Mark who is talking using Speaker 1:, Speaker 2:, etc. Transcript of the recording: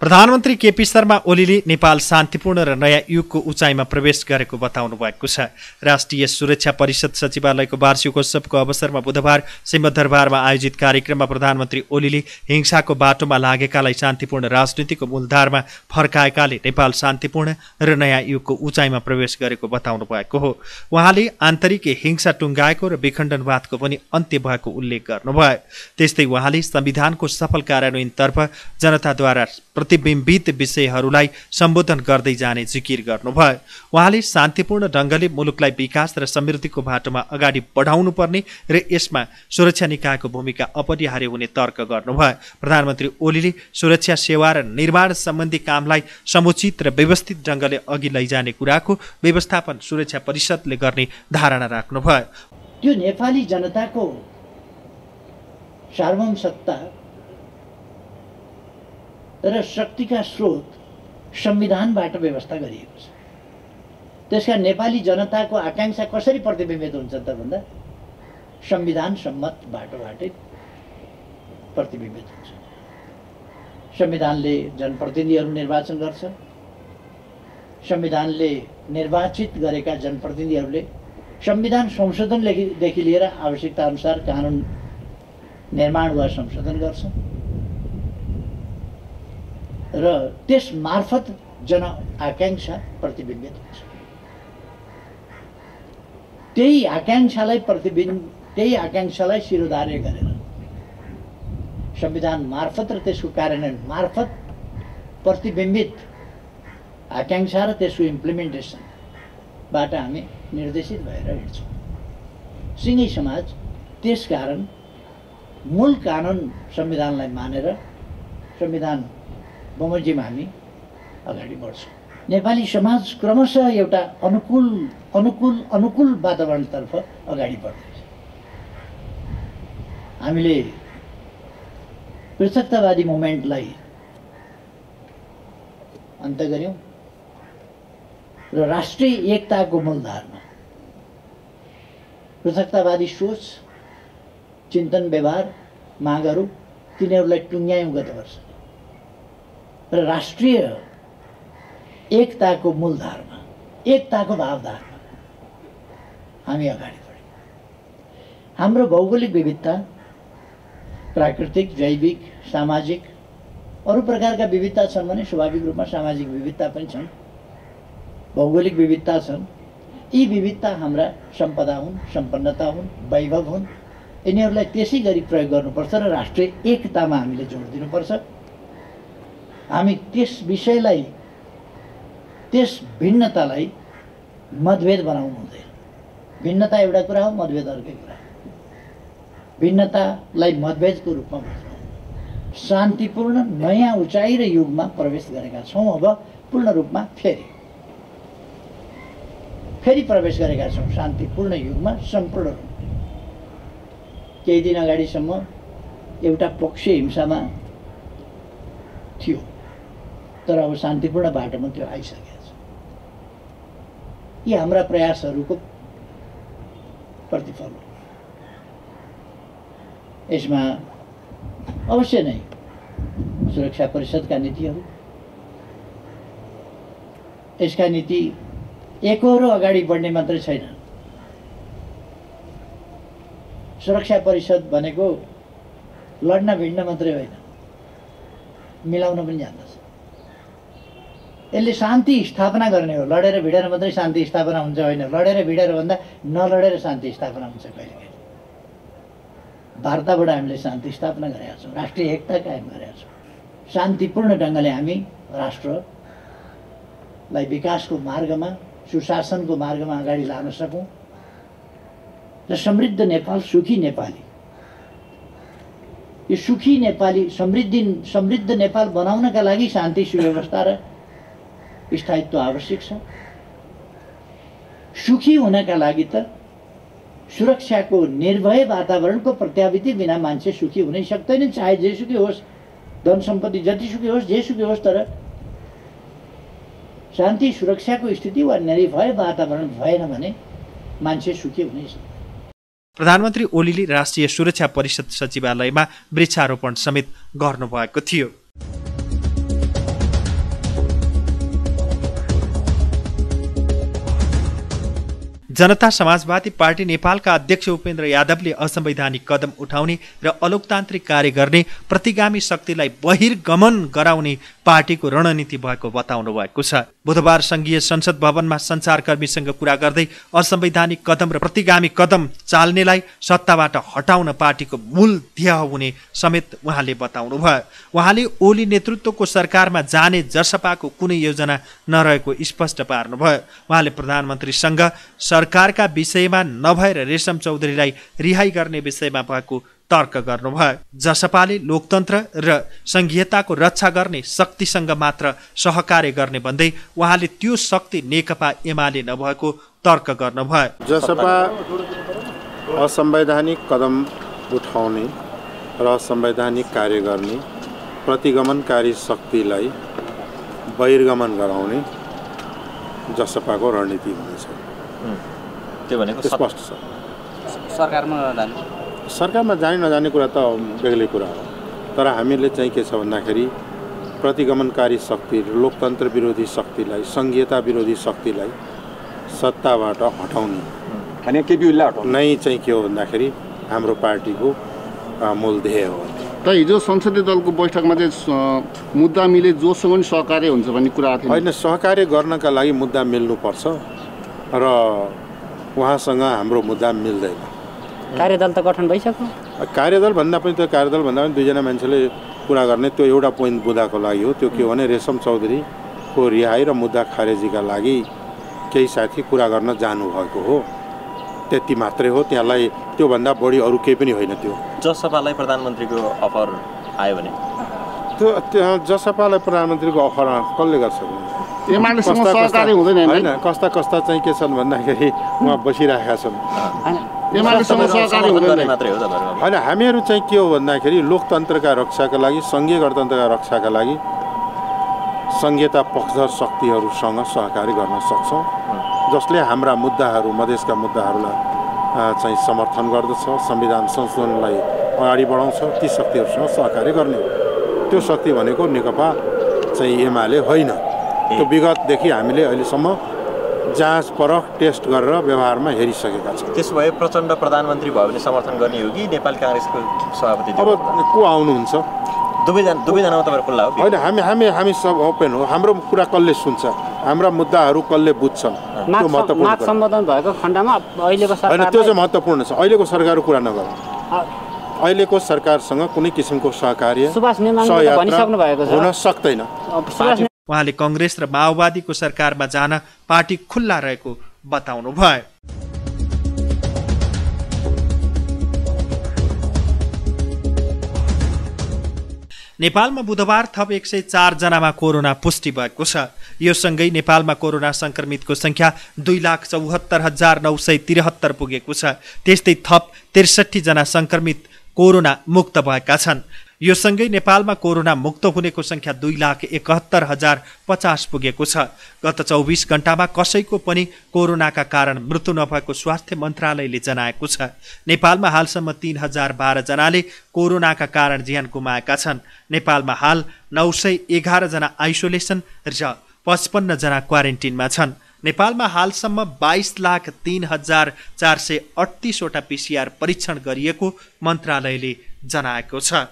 Speaker 1: प्रधानमन्त्री केपी शर्मा ओलीले नेपाल शान्तिपूर्ण र नयाँ युगको उचाइमा प्रवेश गरेको बताउनु भएको छ। राष्ट्रिय सुरक्षा परिषद सचिवालयको वार्षिकोत्सवको अवसरमा बुधबार सिंहदरबारमा आयोजित कार्यक्रममा प्रधानमन्त्री ओलीले हिंसाको बाटोमा लागेकालाई शान्तिपूर्ण राजनीतिको मूलधारमा फर्काएकाले नेपाल शान्तिपूर्ण र नयाँ युगको उचाइमा प्रवेश गरेको बताउनु भएको हो। उहाँले आन्तरिक हिंसा टुङ्गाएको र विखण्डनवादको पनि अन्त्य भएको उल्लेख गर्नुभयो। त्यस्तै उहाँले संविधानको सफल कार्यान्वयनतर्फ जनताद्वारा प्रतिबिम्बित विषयहरूलाई सम्बोधन गर्दै जाने जिकिर गर्नुभयो। उहाँले शान्तिपूर्ण ढङ्गले मुलुकलाई विकास र समृद्धिको बाटोमा अगाडि बढाउनु पर्ने र यसमा सुरक्षा निकायको भूमिका अपरिहार्य हुने तर्क गर्नुभयो। प्रधानमन्त्री ओलीले सुरक्षा सेवा र निर्माण सम्बन्धी कामलाई समुचित र व्यवस्थित ढङ्गले अघि लैजाने कुराको व्यवस्थापन सुरक्षा परिषदले गर्ने धारणा राख्नुभयो।
Speaker 2: त्यो नेपाली जनताको सार्वभौम सत्ता र शक्तिका स्रोत संविधानबाट व्यवस्था गरिएको छ। त्यसका नेपाली जनताको आकाङ्क्षा कसरी प्रतिबिम्बित हुन्छ त भन्दा संविधान सम्मत बाटोबाटै प्रतिबिम्बित हुन्छ। संविधानले जनप्रतिनिधिहरू निर्वाचन गर्छ। संविधानले निर्वाचित गरेका जनप्रतिनिधिहरूले संविधान संशोधनदेखि लिएर आवश्यकता अनुसार कानुन निर्माण वा संशोधन गर्छ र त्यस मार्फत जन आकाङ्क्षा प्रतिबिम्बित हुन्छ। त्यही आकाङ्क्षालाई प्रतिबिम्ब त्यही आकाङ्क्षालाई शिरोधार्य गरेर संविधान मार्फत र त्यसको कार्यान्वयन मार्फत प्रतिबिम्बित आकाङ्क्षा र त्यसको इम्प्लिमेन्टेसनबाट हामी निर्देशित भएर हिँड्छौँ। सिङ्गै समाज त्यसकारण मूल कानुन संविधानलाई मानेर संविधान बमोजिम हामी अगाडि बढ्छौँ। नेपाली समाज क्रमशः एउटा अनुकूल अनुकूल अनुकूल वातावरणतर्फ अगाडि बढ्दैछ। हामीले पृथकतावादी मुभमेन्टलाई अन्त गऱ्यौँ र राष्ट्रिय एकताको मूलधारमा। पृथकतावादी सोच चिन्तन व्यवहार मागहरू तिनीहरूलाई टुङ्ग्यायौँ गत वर्ष। र राष्ट्रिय एकताको मूलधारमा एकताको भावधारमा हामी अगाडि बढ्यौँ। हाम्रो भौगोलिक विविधता प्राकृतिक जैविक सामाजिक अरू प्रकारका विविधता छन् भने स्वाभाविक रूपमा सामाजिक विविधता पनि छन् भौगोलिक विविधता छन्। यी विविधता हाम्रा सम्पदा हुन् सम्पन्नता हुन् वैभव हुन्। यिनीहरूलाई त्यसै गरी प्रयोग गर्नुपर्छ र राष्ट्रिय एकतामा हामीले जोड दिनुपर्छ। हामी त्यस विषयलाई त्यस भिन्नतालाई मतभेद बनाउनु हुँदैन। भिन्नता एउटा कुरा हो मतभेद अर्कै कुरा भिन्नतालाई मतभेदको रूपमा बुझ्नु शान्तिपूर्ण नयाँ उचाइ र युगमा प्रवेश गरेका छौँ अब पूर्ण रूपमा फेरि। फेरि प्रवेश गरेका छौँ शान्तिपूर्ण युगमा सम्पूर्ण रूपमा। केही दिन अगाडिसम्म एउटा पक्ष हिंसामा थियो। तर अब शान्तिपूर्ण बाटोमा त्यो आइसकेको छ। यी हाम्रा प्रयासहरूको प्रतिफल हो। यसमा अवश्य नै सुरक्षा परिषदका नीतिहरू यसका नीति एकहोरो अगाडि बढ्ने मात्रै छैन। सुरक्षा परिषद भनेको लड्न भिड्न मात्रै होइन। मिलाउन पनि जान्दछ। यसले शान्ति स्थापना गर्ने हो। लडेर भिडेर मात्रै शान्ति स्थापना हुन्छ होइन। लडेर भिडेर भन्दा नलडेर शान्ति स्थापना हुन्छ कहिले कहिले वार्ताबाट हामीले शान्ति स्थापना गरेका छौँ। राष्ट्रिय एकता कायम गरेका छौँ। शान्तिपूर्ण ढङ्गले हामी राष्ट्रलाई विकासको मार्गमा सुशासनको मार्गमा अगाडि लान सकौँ। र समृद्ध नेपाल सुखी नेपाली। यो सुखी नेपाली समृद्धि समृद्ध नेपाल बनाउनका लागि शान्ति सुव्यवस्था र स्थायित्व आवश्यक छ। सुखी हुनका लागि त सुरक्षाको निर्भय वातावरणको प्रत्यावृत्ति बिना मान्छे सुखी हुनै सक्दैन। चाहे जेसुकै होस् धन सम्पत्ति जतिसुकै होस् जेसुकै होस् तर शान्ति सुरक्षाको स्थिति वा निर्भय वातावरण भएन भने मान्छे सुखी हुनै सक्दैन।
Speaker 1: प्रधानमन्त्री ओलीले राष्ट्रिय सुरक्षा परिषद सचिवालयमा वृक्षारोपण समेत गर्नुभएको थियो। जनता समाजवादी पार्टी नेपालका अध्यक्ष उपेन्द्र यादवले असंवैधानिक कदम उठाउने र अलोकतान्त्रिक कार्य गर्ने प्रतिगामी शक्तिलाई बहिर्गमन गराउने पार्टीको रणनीति भएको बताउनु भएको छ। बुधबार संघीय संसद भवनमा सञ्चारकर्मीसँग कुरा गर्दै असंवैधानिक कदम र प्रतिगामी कदम चाल्नेलाई सत्ताबाट हटाउन पार्टीको मूल ध्येय हुने समेत उहाँले बताउनुभयो। उहाँले ओली नेतृत्वको सरकारमा जाने जसपाको कुनै योजना नरहेको स्पष्ट पार्नुभयो। उहाँले प्रधानमन्त्रीसँग सरकारका विषयमा नभएर रेशम चौधरीलाई रिहाई गर्ने विषयमा भएको तर्क गर्नुभयो। जसपाले लोकतन्त्र र सङ्घीयताको रक्षा गर्ने शक्तिसँग मात्र सहकार्य गर्ने भन्दै उहाँले त्यो शक्ति नेकपा एमाले नभएको तर्क गर्नुभयो।
Speaker 3: जसपा असंवैधानिक कदम उठाउने र असंवैधानिक कार्य गर्ने प्रतिगमनकारी शक्तिलाई बहिर्गमन गराउने जसपाको रणनीति हुनेछ।
Speaker 4: त्यो भनेको
Speaker 3: स्पष्ट छ।
Speaker 4: सरकारमा
Speaker 3: सरकारमा जाने नजाने कुरा त बेग्लै कुरा हो। तर हामीले चाहिँ के छ भन्दाखेरि प्रतिगमनकारी शक्ति लोकतन्त्र विरोधी शक्तिलाई सङ्घीयता विरोधी शक्तिलाई सत्ताबाट हटाउने।
Speaker 4: हटाउनु।
Speaker 3: नै चाहिँ के हो भन्दाखेरि हाम्रो पार्टीको मूल ध्येय हो।
Speaker 5: त हिजो संसदीय दलको बैठकमा चाहिँ मुद्दा मिले जोसँग पनि सहकार्य हुन्छ भन्ने कुरा
Speaker 3: होइन सहकार्य गर्नका लागि मुद्दा मिल्नुपर्छ। र उहाँसँग हाम्रो मुद्दा मिल्दैन।
Speaker 6: कार्यदल त गठन भइसक्यो।
Speaker 3: कार्यदल भन्दा पनि त्यो कार्यदल भन्दा पनि दुईजना मान्छेले कुरा गर्ने त्यो एउटा पोइन्ट मुद्दाको लागि हो। त्यो के हो भने रेशम चौधरीको रिहाई र मुद्दा खारेजीका लागि केही साथी कुरा गर्न जानुभएको हो। त्यति मात्रै हो। त्यहाँलाई त्योभन्दा बढी अरू केही पनि होइन त्यो।
Speaker 4: जसपालाई प्रधानमन्त्रीको अफर आयो भने?
Speaker 3: त्यो त्यहाँ जसपालाई प्रधानमन्त्रीको अफर कसले गर्छ
Speaker 5: एमालेसँग
Speaker 3: कस्ता- कस्ता-
Speaker 5: सहकार्य हुँदैन
Speaker 3: होइन कस्ता कस्ता चाहिँ के छन् भन्दाखेरि उहाँ बसिरहेका छन्।
Speaker 5: एमालेसँग हुँदैन।
Speaker 3: होइन हामीहरू चाहिँ के हो भन्दाखेरि लोकतन्त्रका रक्षाका लागि सङ्घीय गणतन्त्रका रक्षाका लागि सङ्घीयता पक्षधर शक्तिहरूसँग सहकारी गर्न सक्छौँ जसले हाम्रा मुद्दाहरू मधेसका मुद्दाहरूलाई चाहिँ समर्थन गर्दछ संविधान संशोधनलाई अगाडि बढाउँछ ती शक्तिहरूसँग सहकार्य गर्ने हो। त्यो शक्ति भनेको नेकपा चाहिँ एमाले होइन। त्यो विगतदेखि हामीले अहिलेसम्म जाँच परख टेस्ट गरेर व्यवहारमा हेरिसकेका छौँ।
Speaker 4: त्यसो भए प्रचण्ड प्रधानमन्त्री भयो भने समर्थन गर्ने हो कि नेपाली काङ्ग्रेसको सभापति
Speaker 3: अब को आउनुहुन्छ?
Speaker 4: दुवैजना दुवैजनामा तपाईँहरू खुल्ला हो?
Speaker 3: होइन हामी हामी हामी सब ओपन हो। हाम्रो कुरा कसले सुन्छ? हाम्रा मुद्दाहरू कसले बुझ्छन्? त्यो महत्त्वपूर्ण
Speaker 6: सम्बोधन भएको खण्डमा अहिलेको
Speaker 3: होइन त्यो चाहिँ महत्त्वपूर्ण छ। अहिलेको सरकारको कुरा नगरौँ। अहिलेको सरकारसँग कुनै किसिमको सहकार्य सहयात्रा
Speaker 6: भनिसक्नु भएको छ।
Speaker 3: हुन सक्दैन।
Speaker 1: उहाँले कङ्ग्रेस र माओवादीको सरकारमा जान पार्टी खुल्ला रहेको बताउनु भयो नेपालमा बुधबार थप एक सय चारजनामा कोरोना पुष्टि भएको छ। यो सँगै नेपालमा कोरोना सङ्क्रमितको सङ्ख्या दुई लाख चौहत्तर हजार नौ सय त्रिहत्तर पुगेको छ। त्यस्तै थप त्रिसठीजना सङ्क्रमित कोरोना मुक्त भएका छन्। यो सँगै नेपालमा कोरोना मुक्त हुनेको सङ्ख्या दुई लाख एकहत्तर हजार पचास पुगेको छ। गत चौबिस घण्टामा कसैको पनि कोरोनाका कारण मृत्यु नभएको स्वास्थ्य मन्त्रालयले जनाएको छ। नेपालमा हालसम्म तिन हजार बाह्रजनाले कोरोनाका कारण ज्यान गुमाएका छन्। नेपालमा हाल नौ सय एघारजना आइसोलेसन र पचपन्नजना क्वारेन्टिनमा छन्। नेपालमा हालसम्म बाइस लाख तिन हजार चार सय अडतिसवटा पिसिआर परीक्षण गरिएको मन्त्रालयले जनाएको छ।